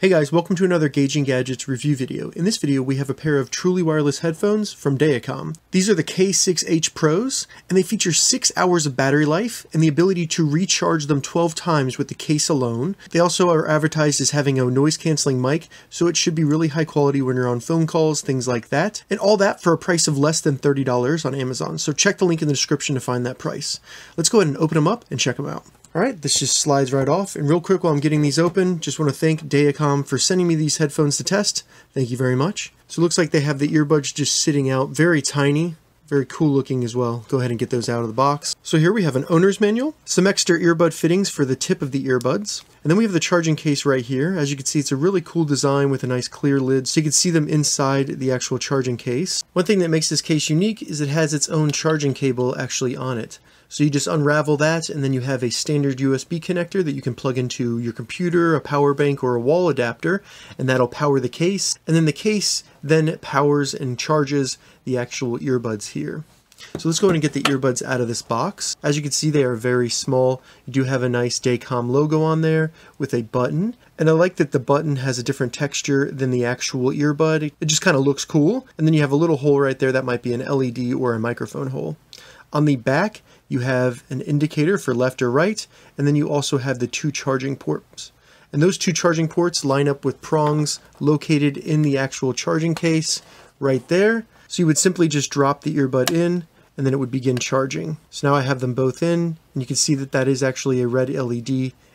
Hey guys, welcome to another Gauging Gadgets review video. In this video, we have a pair of truly wireless headphones from Dacom. These are the K6H Pros, and they feature 6 hours of battery life and the ability to recharge them 12 times with the case alone. They also are advertised as having a noise canceling mic, so it should be really high quality when you're on phone calls, things like that. And all that for a price of less than $30 on Amazon, so check the link in the description to find that price. Let's go ahead and open them up and check them out. All right, this just slides right off. And real quick while I'm getting these open, just want to thank Dacom for sending me these headphones to test. Thank you very much. So it looks like they have the earbuds just sitting out, very tiny, very cool looking as well. Go ahead and get those out of the box. So here we have an owner's manual, some extra earbud fittings for the tip of the earbuds, and then we have the charging case right here. As you can see, it's a really cool design with a nice clear lid, so you can see them inside the actual charging case. One thing that makes this case unique is it has its own charging cable actually on it. So you just unravel that and then you have a standard USB connector that you can plug into your computer, a power bank, or a wall adapter, and that'll power the case. And then the case then powers and charges the actual earbuds here. So let's go ahead and get the earbuds out of this box. As you can see, they are very small. You do have a nice Dacom logo on there with a button. And I like that the button has a different texture than the actual earbud. It just kind of looks cool. And then you have a little hole right there that might be an LED or a microphone hole. On the back, you have an indicator for left or right, and then you also have the two charging ports. And those two charging ports line up with prongs located in the actual charging case right there. So you would simply just drop the earbud in and then it would begin charging. So now I have them both in and you can see that that is actually a red LED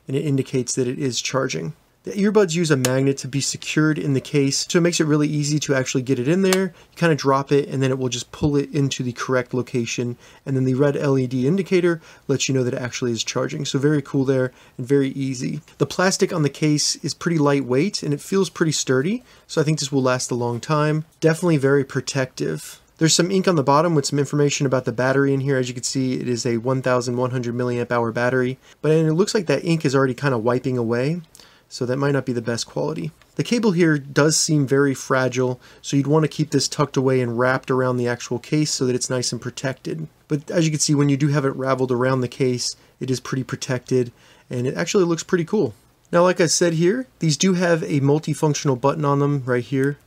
and it indicates that it is charging. The earbuds use a magnet to be secured in the case, so it makes it really easy to actually get it in there. You kind of drop it and then it will just pull it into the correct location. And then the red LED indicator lets you know that it actually is charging. So very cool there and very easy. The plastic on the case is pretty lightweight and it feels pretty sturdy. So I think this will last a long time. Definitely very protective. There's some ink on the bottom with some information about the battery in here. As you can see, it is a 1100 milliamp hour battery, but it looks like that ink is already kind of wiping away so that might not be the best quality. The cable here does seem very fragile, so you'd want to keep this tucked away and wrapped around the actual case so that it's nice and protected. But as you can see, when you do have it raveled around the case, it is pretty protected, and it actually looks pretty cool. Now, like I said here, these do have a multifunctional button on them right here.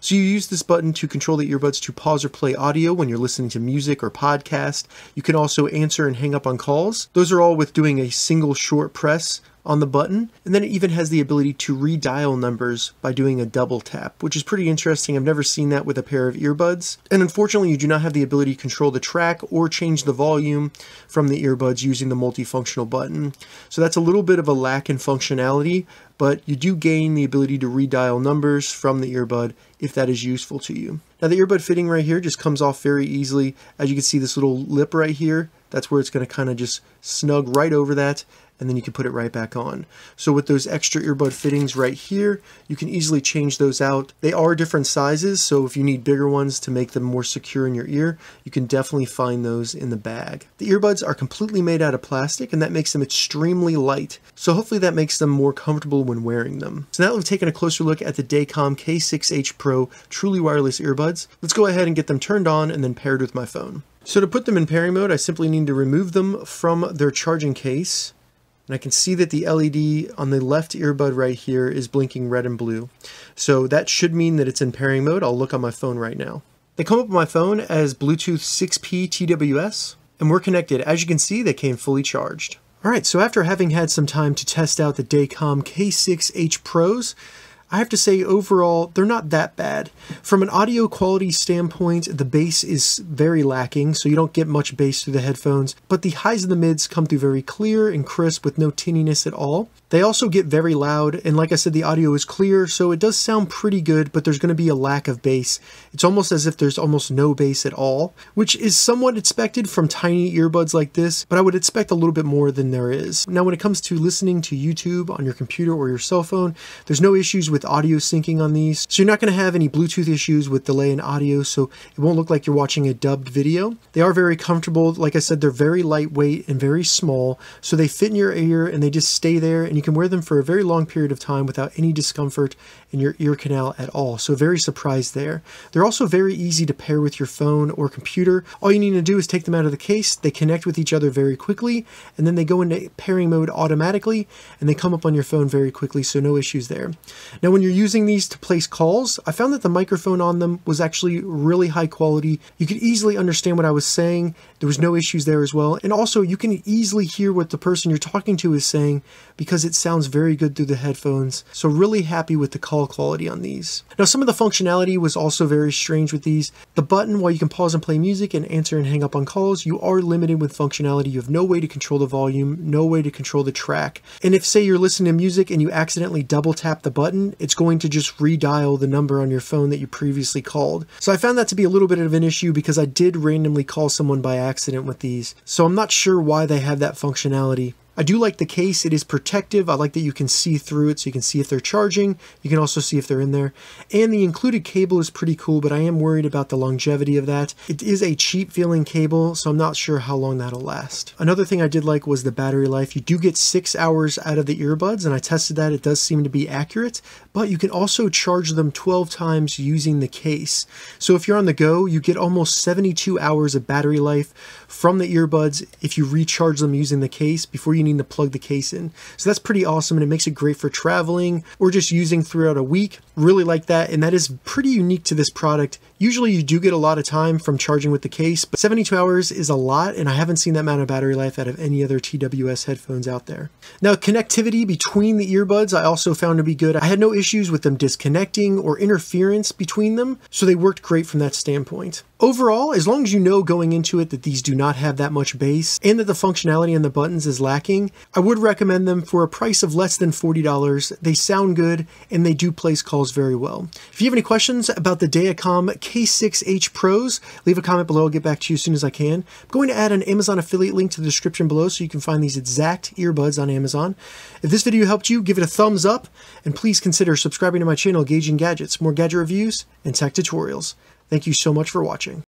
So you use this button to control the earbuds to pause or play audio when you're listening to music or podcast. You can also answer and hang up on calls. Those are all with doing a single short press on the button. And then it even has the ability to redial numbers by doing a double tap, which is pretty interesting. I've never seen that with a pair of earbuds. And unfortunately, you do not have the ability to control the track or change the volume from the earbuds using the multifunctional button. So that's a little bit of a lack in functionality, but you do gain the ability to redial numbers from the earbud if that is useful to you. Now the earbud fitting right here just comes off very easily. As you can see this little lip right here, that's where it's going to kind of just snug right over that and then you can put it right back on. So with those extra earbud fittings right here, you can easily change those out. They are different sizes, so if you need bigger ones to make them more secure in your ear, you can definitely find those in the bag. The earbuds are completely made out of plastic, and that makes them extremely light, so hopefully that makes them more comfortable when wearing them. So now that we've taken a closer look at the Dacom K6H Pro truly wireless earbuds, let's go ahead and get them turned on and then paired with my phone. So to put them in pairing mode, I simply need to remove them from their charging case and I can see that the LED on the left earbud right here is blinking red and blue. So that should mean that it's in pairing mode. I'll look on my phone right now. They come up on my phone as Bluetooth 6P TWS, and we're connected. As you can see, they came fully charged. All right, so after having had some time to test out the Dacom K6H Pros, I have to say overall they're not that bad. From an audio quality standpoint, the bass is very lacking, so you don't get much bass through the headphones, but the highs and the mids come through very clear and crisp with no tinniness at all. They also get very loud, and like I said, the audio is clear, so it does sound pretty good, but there's going to be a lack of bass. It's almost as if there's almost no bass at all, which is somewhat expected from tiny earbuds like this, but I would expect a little bit more than there is. Now, when it comes to listening to YouTube on your computer or your cell phone, there's no issues with with audio syncing on these. So you're not going to have any Bluetooth issues with delay in audio, so it won't look like you're watching a dubbed video. They are very comfortable. Like I said, they're very lightweight and very small, so they fit in your ear and they just stay there and you can wear them for a very long period of time without any discomfort in your ear canal at all. So very surprised there. They're also very easy to pair with your phone or computer. All you need to do is take them out of the case, they connect with each other very quickly, and then they go into pairing mode automatically, and they come up on your phone very quickly, so no issues there. Now when you're using these to place calls, I found that the microphone on them was actually really high quality. You could easily understand what I was saying. There was no issues there as well. And also you can easily hear what the person you're talking to is saying because it sounds very good through the headphones. So really happy with the call quality on these. Now some of the functionality was also very strange with these. The button, while you can pause and play music and answer and hang up on calls, you are limited with functionality. You have no way to control the volume, no way to control the track. And if say you're listening to music and you accidentally double tap the button, it's going to just redial the number on your phone that you previously called. So I found that to be a little bit of an issue because I did randomly call someone by accident with these. So I'm not sure why they have that functionality. I do like the case. It is protective. I like that you can see through it so you can see if they're charging. You can also see if they're in there. And the included cable is pretty cool, but I am worried about the longevity of that. It is a cheap feeling cable, so I'm not sure how long that'll last. Another thing I did like was the battery life. You do get six hours out of the earbuds, and I tested that. It does seem to be accurate, but you can also charge them 12 times using the case. So if you're on the go, you get almost 72 hours of battery life from the earbuds if you recharge them using the case before you to plug the case in. So that's pretty awesome and it makes it great for traveling or just using throughout a week. Really like that and that is pretty unique to this product. Usually you do get a lot of time from charging with the case, but 72 hours is a lot and I haven't seen that amount of battery life out of any other TWS headphones out there. Now connectivity between the earbuds I also found to be good. I had no issues with them disconnecting or interference between them, so they worked great from that standpoint. Overall, as long as you know going into it that these do not have that much bass and that the functionality on the buttons is lacking, I would recommend them for a price of less than $40. They sound good and they do place calls very well. If you have any questions about the Dacom K6H Pros, leave a comment below. I'll get back to you as soon as I can. I'm going to add an Amazon affiliate link to the description below so you can find these exact earbuds on Amazon. If this video helped you, give it a thumbs up and please consider subscribing to my channel, Gauging Gadgets, more gadget reviews and tech tutorials. Thank you so much for watching.